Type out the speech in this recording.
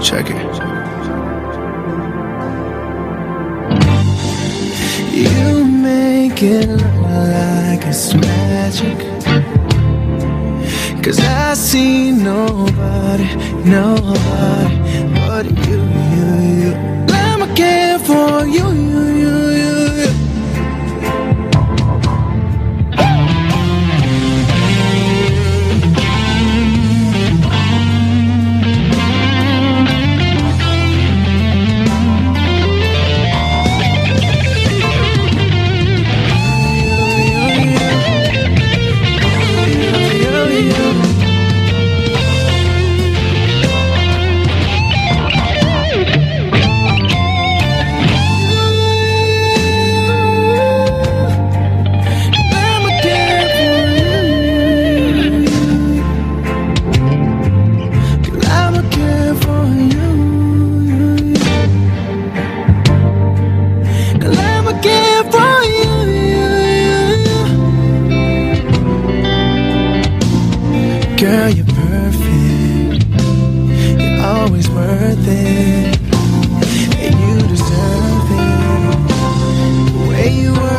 Check it. You make it look like it's magic. Cause I see nobody, nobody but you, you, you. I'm care for you. Girl, you're perfect. You're always worth it. And you deserve it. The way you are.